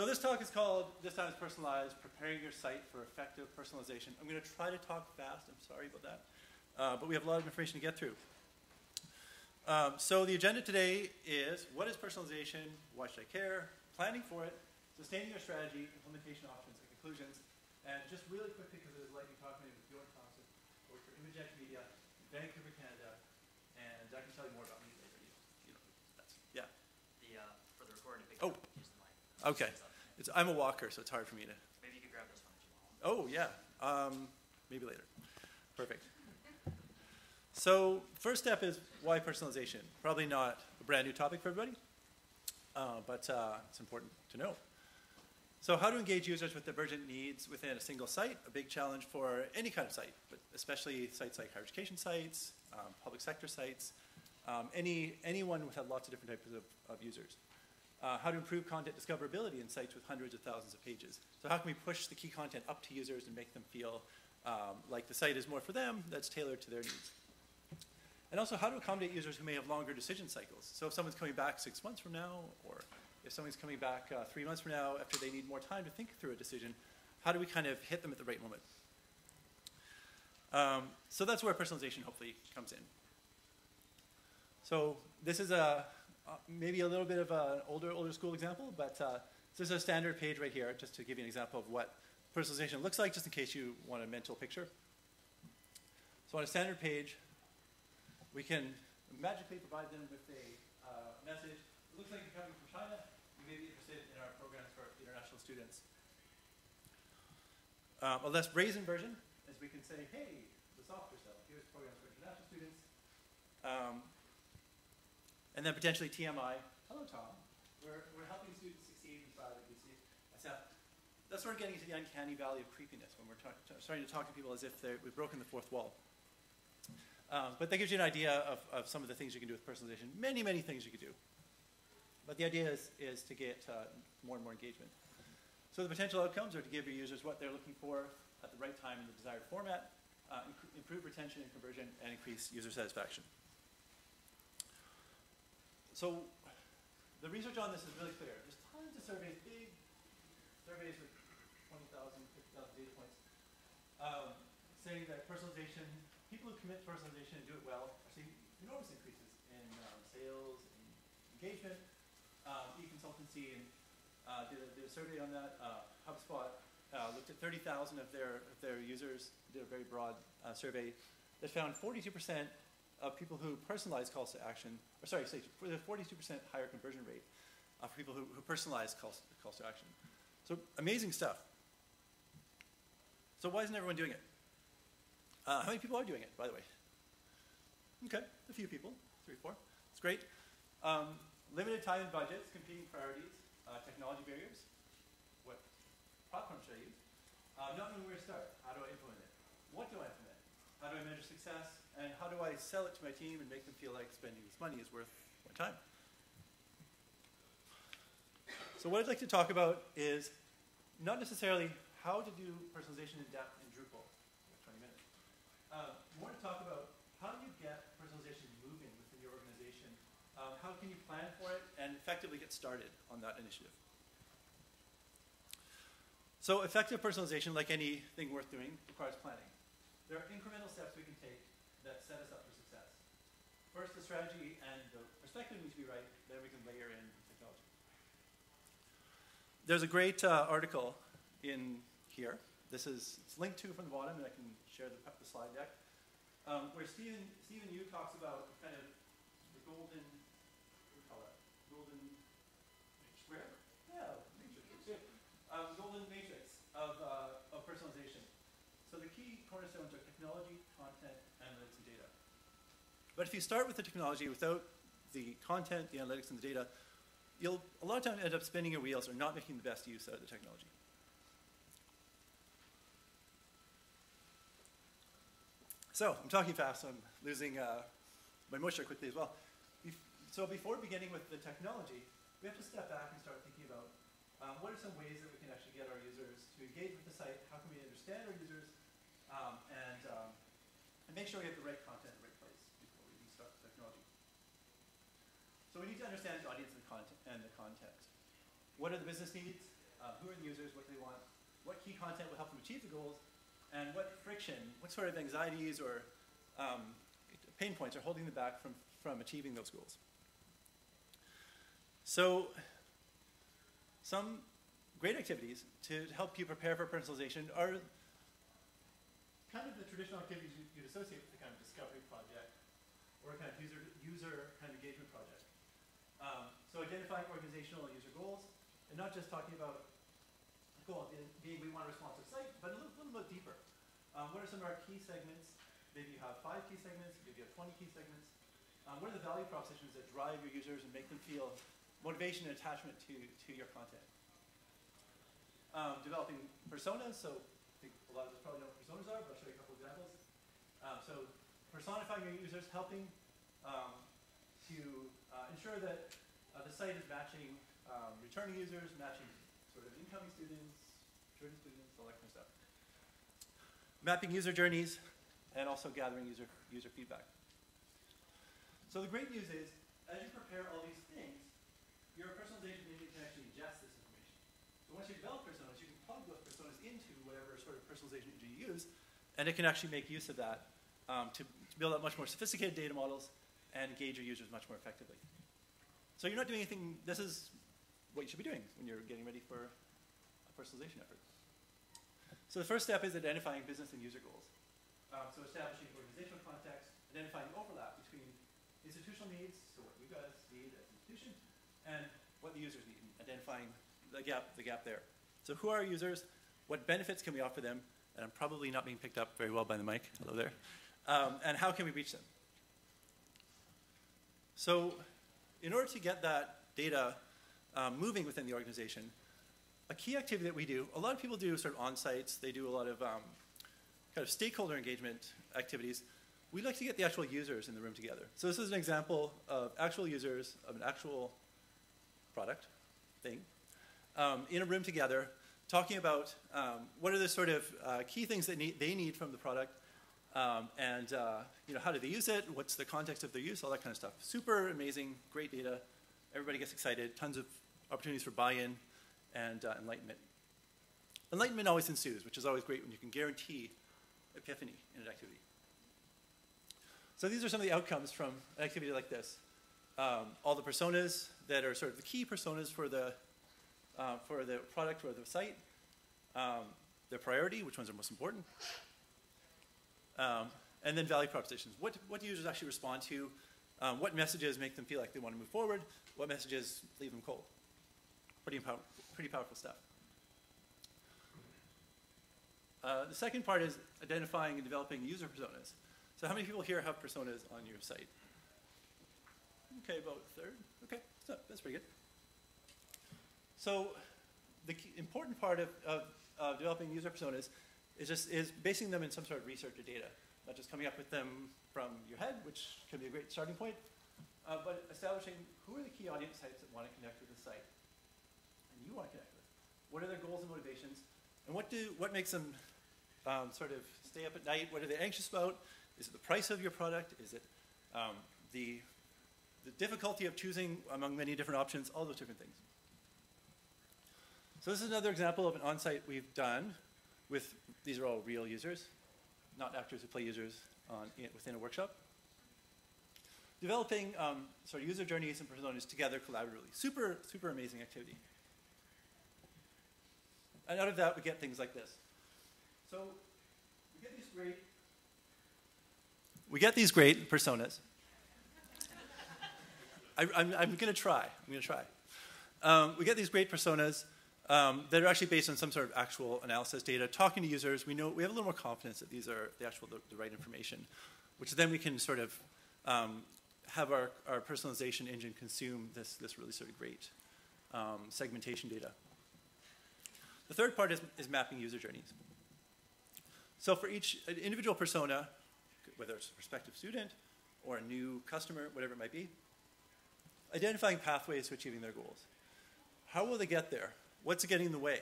So this talk is called, this time it's personalized, preparing your site for effective personalization. I'm going to try to talk fast, I'm sorry about that. Uh, but we have a lot of information to get through. Um, so the agenda today is what is personalization, why should I care, planning for it, sustaining your strategy, implementation options, and conclusions. And just really quickly, because there's lightning talk with Bjorn Thompson, work for Imagex Media, in Vancouver, Canada, and I can tell you more about me later. You, you know, that's, yeah. The, uh, for the recording, Oh. up, use the mic. Okay. It's, I'm a walker, so it's hard for me to. Maybe you could grab this one if you want. Oh, yeah. Um, maybe later. Perfect. So, first step is why personalization? Probably not a brand new topic for everybody, uh, but uh, it's important to know. So, how to engage users with divergent needs within a single site? A big challenge for any kind of site, but especially sites like higher education sites, um, public sector sites, um, any, anyone with lots of different types of, of users. Uh, how to improve content discoverability in sites with hundreds of thousands of pages. So how can we push the key content up to users and make them feel um, like the site is more for them, that's tailored to their needs. And also how to accommodate users who may have longer decision cycles. So if someone's coming back six months from now, or if someone's coming back uh, three months from now after they need more time to think through a decision, how do we kind of hit them at the right moment? Um, so that's where personalization hopefully comes in. So this is a uh, maybe a little bit of an older older school example, but uh, this is a standard page right here, just to give you an example of what personalization looks like, just in case you want a mental picture. So on a standard page, we can magically provide them with a uh, message. It looks like you're coming from China. You may be interested in our programs for international students. Um, a less brazen version is we can say, hey, the software stuff. Here's programs for international students. Um, and then potentially TMI. Hello, Tom. We're, we're helping students succeed inside of BC. Except that's sort of getting into the uncanny valley of creepiness when we're starting to talk to people as if we've broken the fourth wall. Um, but that gives you an idea of, of some of the things you can do with personalization. Many, many things you could do. But the idea is, is to get uh, more and more engagement. So the potential outcomes are to give your users what they're looking for at the right time in the desired format, uh, improve retention and conversion, and increase user satisfaction. So the research on this is really clear. There's tons of surveys, big surveys with 20,000, 50,000 data points, um, saying that personalization, people who commit to personalization and do it well are seeing enormous increases in um, sales, and engagement. Um, Econsultancy and, uh, did, a, did, a, survey on that. Uh, HubSpot uh, looked at 30,000 of their, of their users, did a very broad uh, survey that found 42% of people who personalize calls to action, or sorry, say for the 42% higher conversion rate uh, for people who, who personalize calls, calls to action. So amazing stuff. So why isn't everyone doing it? Uh, how many people are doing it, by the way? Okay, a few people, three, four. It's great. Um, limited time and budgets, competing priorities, uh, technology barriers. What platform should I use? Uh, not knowing where to start. How do I implement it? What do I implement? How do I measure success? And how do I sell it to my team and make them feel like spending this money is worth my time? So what I'd like to talk about is not necessarily how to do personalization in depth in Drupal, 20 minutes. Uh, more to talk about how do you get personalization moving within your organization? Um, how can you plan for it and effectively get started on that initiative? So effective personalization, like anything worth doing, requires planning. There are incremental steps we can take that set us up for success. First, the strategy and the perspective needs to be right, then we can layer in technology. There's a great uh, article in here. This is it's linked to from the bottom, and I can share the, the slide deck, um, where Stephen, Stephen Yu talks about kind of the golden, what do we call it? Golden square? Yeah, matrix. Um, golden matrix of, uh, of personalization. So the key cornerstones are technology, content, analytics, and data. But if you start with the technology without the content, the analytics, and the data, you'll a lot of times end up spinning your wheels or not making the best use out of the technology. So I'm talking fast, so I'm losing uh, my moisture quickly as well. Bef so before beginning with the technology, we have to step back and start thinking about um, what are some ways that we can actually get our users to engage with the site? How can we understand our users? Um, and, um, and make sure we have the right content in the right place before we even start the technology. We need to understand the audience and, content and the context. What are the business needs? uh, who are the users, what do they want, what key content will help them achieve the goals, and what friction, what sort of anxieties or um, pain points are holding them back from, from achieving those goals. So, some great activities to help you prepare for personalization are kind of the traditional activities you- you'd associate with the kind of discovery project or a kind of user, user kind of engagement project. Um, so identifying organizational and user goals, and not just talking about goal being, being we want a responsive site, but a little, little bit deeper. Um, what are some of our key segments? Maybe you have five key segments, maybe you have 20 key segments. Um, what are the value propositions that drive your users and make them feel motivation and attachment to, to your content? Um, developing personas, so I think a lot of us probably know what personas are, but I'll show you a couple examples. Um, so personifying your users, helping um, to uh, ensure that uh, the site is matching um, returning users, matching sort of incoming students, returning students, all that kind of stuff. Mapping user journeys, and also gathering user, user feedback. So the great news is, as you prepare all these things, your personalization engine can actually ingest this information. So once you develop personas, you can plug those personas into whatever sort of personalization engine you use, and it can actually make use of that um, to, to build up much more sophisticated data models and engage your users much more effectively. So you're not doing anything, this is what you should be doing when you're getting ready for a personalization effort. So the first step is identifying business and user goals. Um, so establishing organizational context, identifying overlap between institutional needs, so what you guys need as an institution, and what the users need, identifying the gap, the gap there. So who are our users? What benefits can we offer them? And I'm probably not being picked up very well by the mic. Hello there. Um, and how can we reach them? So in order to get that data um, moving within the organization, a key activity that we do, a lot of people do sort of on-sites, they do a lot of um, kind of stakeholder engagement activities. We like to get the actual users in the room together. So this is an example of actual users of an actual product, thing, um, in a room together, talking about um, what are the sort of uh, key things that need, they need from the product, um, and uh, you know how do they use it, what's the context of their use, all that kind of stuff. Super amazing, great data. Everybody gets excited, tons of opportunities for buy-in and uh, enlightenment. Enlightenment always ensues, which is always great when you can guarantee epiphany in an activity. So these are some of the outcomes from an activity like this. Um, all the personas that are sort of the key personas for the, uh, for the product or the site, um, their priority, which ones are most important, um, and then value propositions. What, what do users actually respond to? Um, what messages make them feel like they want to move forward? What messages leave them cold? Pretty, pretty powerful stuff. Uh, the second part is identifying and developing user personas. So how many people here have personas on your site? Okay, about a third. Okay, so that's pretty good. So the important part of, of uh, developing user personas is just is basing them in some sort of research or data, not just coming up with them from your head, which can be a great starting point, uh, but establishing who are the key audience types that want to connect with the site, and you want to connect with. What are their goals and motivations, and what do what makes them um, sort of stay up at night? What are they anxious about? Is it the price of your product? Is it um, the the difficulty of choosing among many different options? All those different things. So this is another example of an on-site we've done with, these are all real users, not actors who play users on, within a workshop. Developing um, sort of user journeys and personas together collaboratively. Super, super amazing activity. And out of that, we get things like this. So we get these great, we get these great personas. I, I'm, I'm going to try. I'm going to try. Um, we get these great personas um, that are actually based on some sort of actual analysis data. Talking to users, we know we have a little more confidence that these are the actual the, the right information, which then we can sort of um, have our, our personalization engine consume this, this really sort of great um, segmentation data. The third part is, is mapping user journeys. So for each individual persona, whether it's a prospective student or a new customer, whatever it might be, identifying pathways to achieving their goals. How will they get there? What's getting in the way?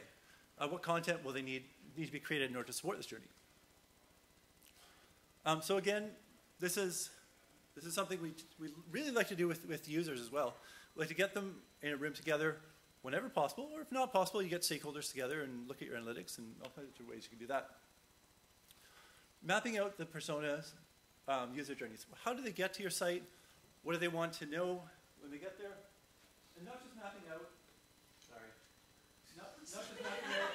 Uh, what content will they need, need to be created in order to support this journey? Um, so again, this is, this is something we, we really like to do with, with users as well. We like to get them in a room together, whenever possible, or if not possible, you get stakeholders together and look at your analytics and all kinds of ways you can do that. Mapping out the personas, um, user journeys. How do they get to your site? What do they want to know when they get there? And not just mapping out, not, not just out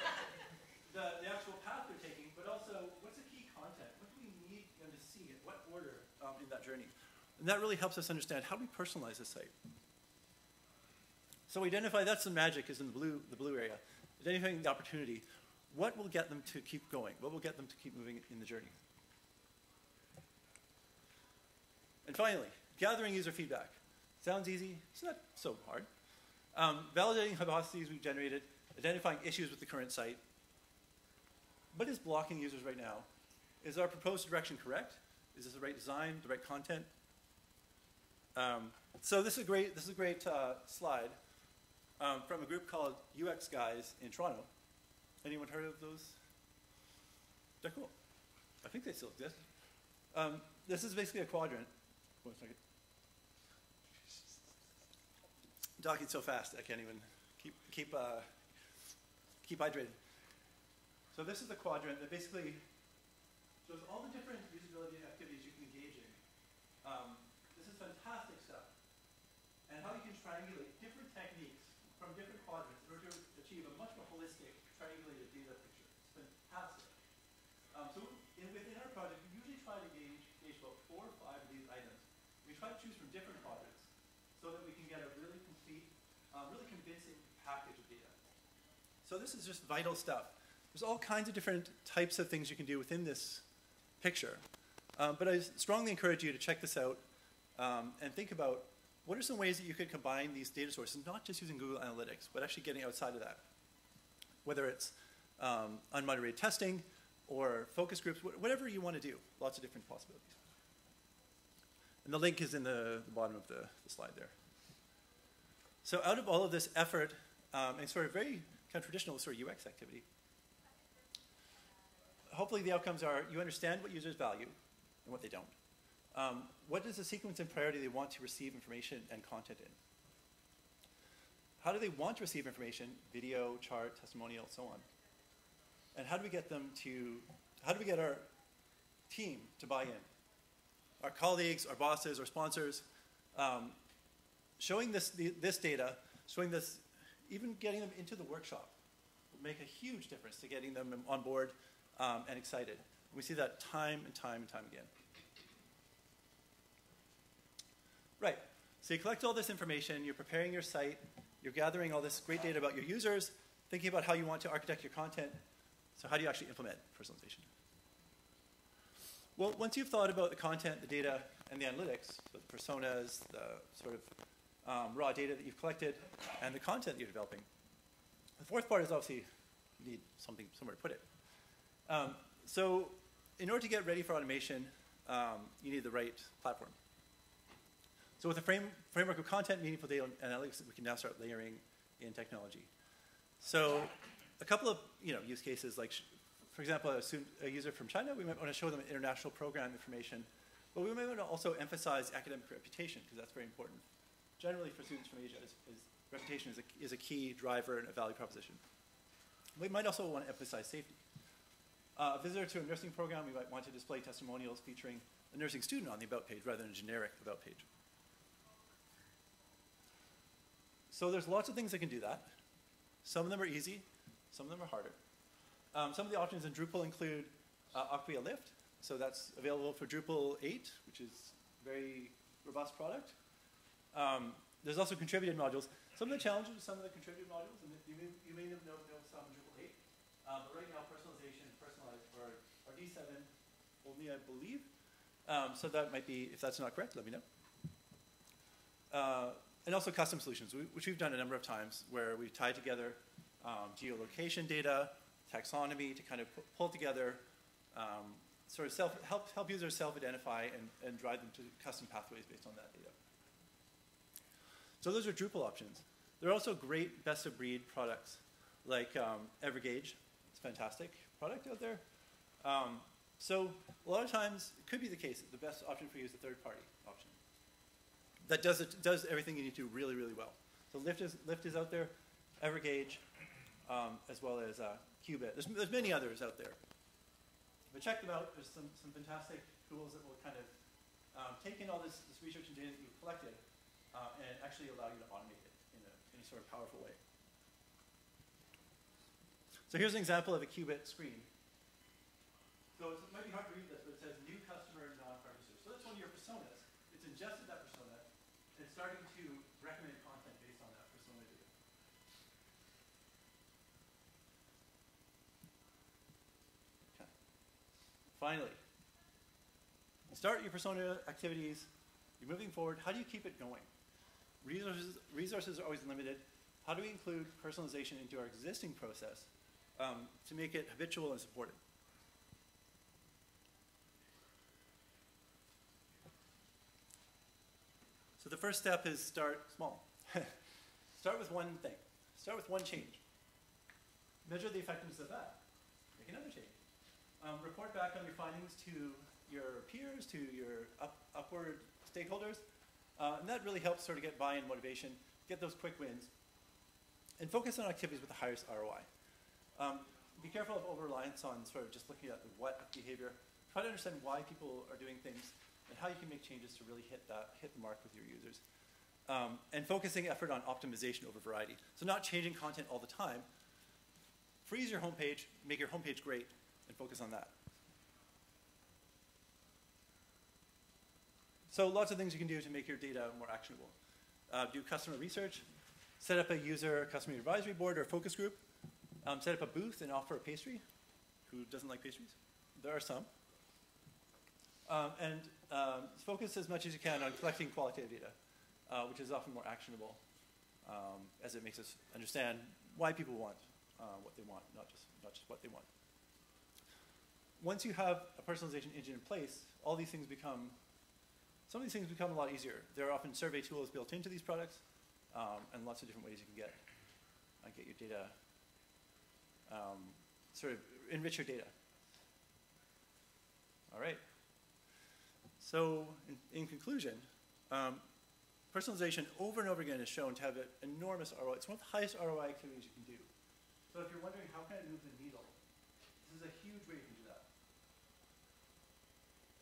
the, the actual path they're taking, but also what's the key content? What do we need them to see? In what order um, in that journey? And that really helps us understand how we personalize the site. So we identify that's the magic is in the blue, the blue area. Identifying the opportunity. What will get them to keep going? What will get them to keep moving in the journey? And finally, gathering user feedback. Sounds easy, it's not so hard. Um, validating hypotheses we've generated, identifying issues with the current site. What is blocking users right now? Is our proposed direction correct? Is this the right design, the right content? Um, so this is a great, this is a great uh, slide um, from a group called UX Guys in Toronto. Anyone heard of those? They're cool. I think they still exist. Um, this is basically a quadrant. One second. Talking so fast, I can't even keep keep uh, keep hydrated. So this is the quadrant that basically shows all the different usability activities you can engage in. Um, this is fantastic stuff, and how you can triangulate different techniques from different quadrants in order to achieve a much more holistic, triangulated data picture. It's fantastic. Um, so in, within our project, we usually try to gauge, gauge about four or five of these items. We try to choose from different quadrants so that we can get a really complete, uh, really convincing package. So this is just vital stuff. There's all kinds of different types of things you can do within this picture. Um, but I strongly encourage you to check this out um, and think about what are some ways that you could combine these data sources, not just using Google Analytics, but actually getting outside of that. Whether it's um, unmoderated testing or focus groups, wh whatever you want to do, lots of different possibilities. And the link is in the, the bottom of the, the, slide there. So out of all of this effort um, and sort of very kind of traditional sort of UX activity, hopefully the outcomes are you understand what users value and what they don't. Um, what is the sequence and priority they want to receive information and content in? How do they want to receive information, video, chart, testimonial, so on? And how do we get them to, how do we get our team to buy in? Our colleagues, our bosses, our sponsors, um, showing this, this data, showing this, even getting them into the workshop will make a huge difference to getting them on board um, and excited. We see that time and time and time again. Right. So you collect all this information, you're preparing your site, you're gathering all this great data about your users, thinking about how you want to architect your content. So how do you actually implement personalization? Well, once you've thought about the content, the data, and the analytics, so the personas, the sort of um, raw data that you've collected, and the content that you're developing, the fourth part is obviously you need something somewhere to put it. Um, so in order to get ready for automation, um, you need the right platform. So with a frame, framework of content, meaningful data analytics, we can now start layering in technology. So a couple of you know, use cases, like for example, a, student, a user from China, we might want to show them international program information, but we might want to also emphasize academic reputation, because that's very important. Generally for students from Asia, is, is reputation is a, is a key driver and a value proposition. We might also want to emphasize safety. Uh, a visitor to a nursing program, we might want to display testimonials featuring a nursing student on the About page rather than a generic About page. So there's lots of things that can do that. Some of them are easy, some of them are harder. Um, some of the options in Drupal include uh, Acquia Lift. So that's available for Drupal 8, which is a very robust product. Um, there's also contributed modules. Some of the challenges with some of the contributed modules, and you may, you may know, know some Drupal 8, um, but right now personalization and personalized are, are D7 only, I believe. Um, so that might be, if that's not correct, let me know. Uh, and also custom solutions, which we've done a number of times, where we've tied together um, geolocation data, taxonomy to kind of pull together, um, sort of self, help, help users self-identify and, and drive them to custom pathways based on that data. So those are Drupal options. There are also great best-of-breed products like um, Evergage. It's a fantastic product out there. Um, so a lot of times, it could be the case that the best option for you is the third-party option that does, it, does everything you need to really, really well. So Lift is, Lift is out there. Evergage, um, as well as uh, Qubit. There's, there's many others out there. But check them out. There's some, some fantastic tools that will kind of um, take in all this, this research and data that you've collected uh, and actually allow you to automate it in a, in a sort of powerful way. So here's an example of a qubit screen. So it might be hard to read this, but it says new customer and non-purchaser. So that's one of your personas. It's ingested that persona and starting to recommend content based on that persona data. Finally, start your persona activities, you're moving forward. How do you keep it going? Resources, resources are always limited. How do we include personalization into our existing process um, to make it habitual and supported? So the first step is start small. start with one thing. Start with one change. Measure the effectiveness of that. Make another change. Um, report back on your findings to your peers, to your up, upward stakeholders. Uh, and that really helps sort of get buy-in, motivation, get those quick wins, and focus on activities with the highest ROI. Um, be careful of over-reliance on sort of just looking at the what behavior. Try to understand why people are doing things and how you can make changes to really hit that, hit the mark with your users. Um, and focusing effort on optimization over variety. So not changing content all the time. Freeze your homepage, make your homepage great, and focus on that. So lots of things you can do to make your data more actionable. Uh, do customer research, set up a user customer advisory board or focus group, um, set up a booth and offer a pastry. Who doesn't like pastries? There are some. Um, and um, focus as much as you can on collecting qualitative data, uh, which is often more actionable, um, as it makes us understand why people want uh, what they want, not just, not just what they want. Once you have a personalization engine in place, all these things become, some of these things become a lot easier. There are often survey tools built into these products, um, and lots of different ways you can get, uh, get your data, um, sort of enrich your data. All right. So, in, in conclusion, um, personalization over and over again is shown to have an enormous ROI. It's one of the highest ROI activities you can do. So if you're wondering how can I move the needle, this is a huge way you can do that.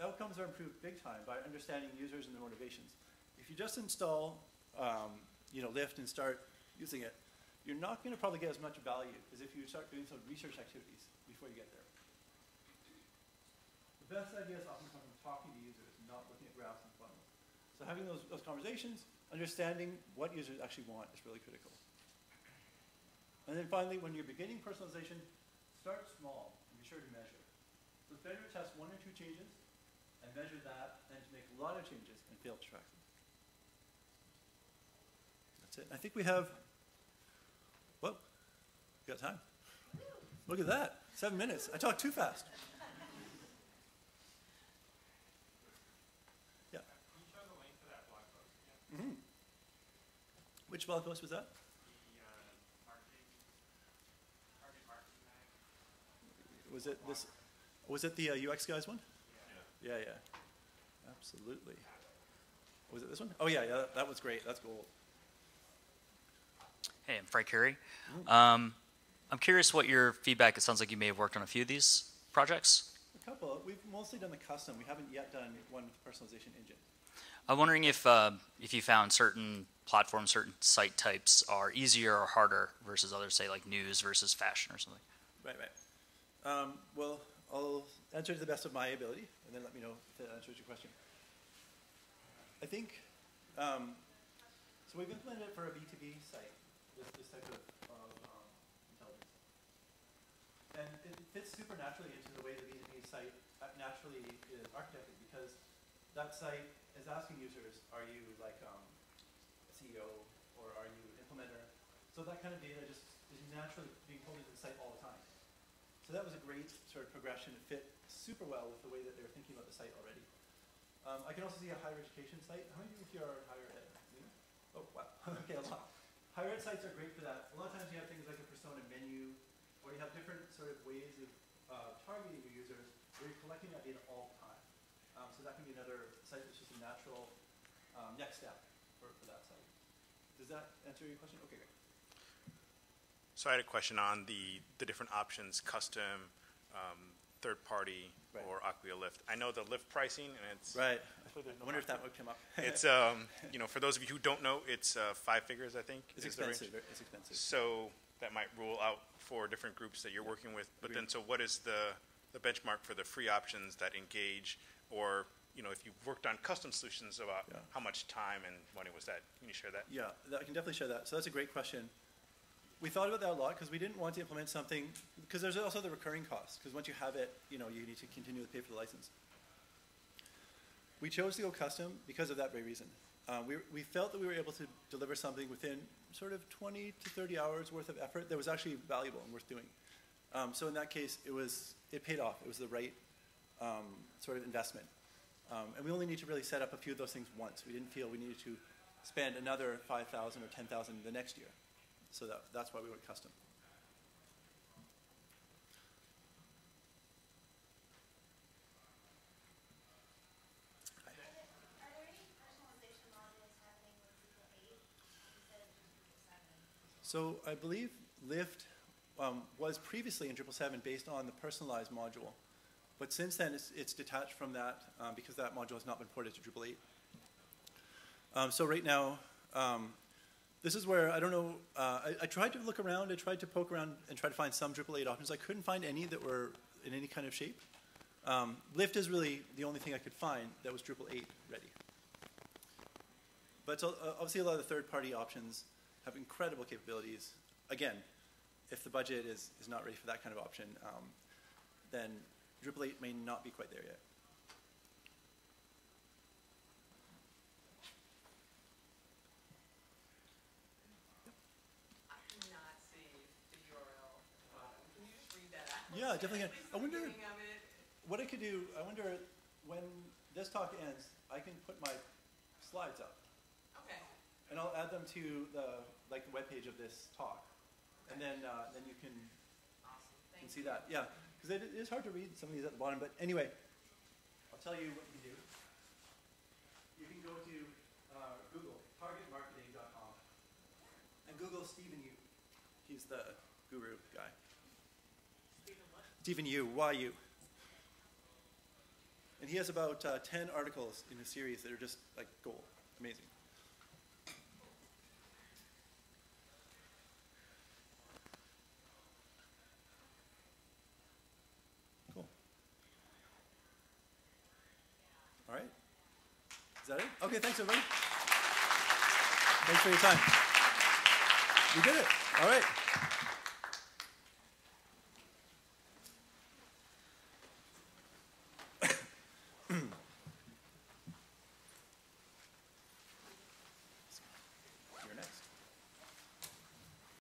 Outcomes are improved big time by understanding users and their motivations. If you just install, um, you know, Lift and start using it, you're not going to probably get as much value as if you start doing some research activities before you get there. The best ideas often come from talking to users, not looking at graphs and funnels. So having those, those conversations, understanding what users actually want is really critical. And then finally, when you're beginning personalization, start small and be sure to measure. So it's better to test one or two changes and measure that than to make a lot of changes and fail to track them. That's it. I think we have, whoa, we got time. Look at that, seven minutes. I talked too fast. Yeah. Can you show the link to that blog post again? Mhm. Which blog post was that? The, uh, marketing, target marketing mag? Was it this? Was it the uh, UX guys one? Yeah. Yeah. Absolutely. Was it this one? Oh yeah, yeah. That, that was great. That's gold. Hey, I'm Frank Curry. Um, I'm curious what your feedback. It sounds like you may have worked on a few of these projects. A couple. We've mostly done the custom. We haven't yet done one with the personalization engine. I'm wondering if uh, if you found certain platforms, certain site types are easier or harder versus others, say like news versus fashion or something. Right, right. Um, well, I'll answer to the best of my ability, and then let me know if that answers your question. I think, um, so we've implemented it for a B2B site, this, this type of, of um, intelligence. And it fits super naturally into the way the B2B site uh, naturally is architected, because that site is asking users, are you like um, a CEO, or are you an implementer? So that kind of data just is naturally being pulled into the site all the time. So that was a great sort of progression. It fit super well with the way that they were thinking about the site already. Um, I can also see a higher education site. How many of you here are higher ed? Oh, wow. okay, a lot. Higher ed sites are great for that. A lot of times you have things like a persona menu, or you have different sort of ways of uh, targeting your users where you're collecting that data all the time. Um, so that can be another site that's just a natural um, next step for, for that site. Does that answer your question? Okay, great. So I had a question on the, the different options, custom, um, third party, Right. or Acquia Lift. I know the lift pricing, and it's, Right. I wonder if that would come up. it's, um, you know, for those of you who don't know, it's, uh, five figures, I think. It's is the range. expensive, it's expensive. So that might rule out for different groups that you're working with. But then, so what is the, the benchmark for the free options that engage? Or, you know, if you've worked on custom solutions about Yeah. how much time and money was that? Can you share that? Yeah, that- I can definitely share that. So that's a great question. We thought about that a lot because we didn't want to implement something, because there's also the recurring costs, because once you have it, you know, you need to continue to pay for the license. We chose to go custom because of that very reason. Uh, we, we felt that we were able to deliver something within sort of 20 to 30 hours worth of effort that was actually valuable and worth doing. Um, so in that case, it was, it paid off. It was the right um, sort of investment. Um, and we only need to really set up a few of those things once. We didn't feel we needed to spend another 5,000 or 10,000 the next year. So that, that's why we went custom. So I believe Lift um, was previously in 777 based on the personalized module. But since then, it's, it's detached from that um, because that module has not been ported to Drupal 8. Um, so right now, um, this is where, I don't know, uh, I, I tried to look around, I tried to poke around and try to find some Drupal 8 options. I couldn't find any that were in any kind of shape. Um, Lift is really the only thing I could find that was Drupal 8 ready. But uh, obviously, a lot of the third-party options have incredible capabilities. Again, if the budget is, is not ready for that kind of option, um, then Drupal 8 may not be quite there yet. I cannot see the URL. bottom. Can you just read that out? Yeah, definitely can. I wonder- beginning of it. What I could do, I wonder, when this talk ends, I can put my slides up, Okay. and I'll add them to the, like, the webpage of this talk. And then, uh, then you can, Awesome. can see that. Yeah, because it is hard to read some of these at the bottom, but anyway, I'll tell you what you do. You can go to uh, Google, targetmarketing.com, and Google Stephen Yu. He's the guru guy. Stephen, what? Stephen Yu, Y-U. And he has about uh, 10 articles in his series that are just like gold. Amazing. Cool. All right. Is that it? Okay, thanks everybody. Thanks for your time. We did it. All right.